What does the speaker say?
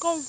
Go.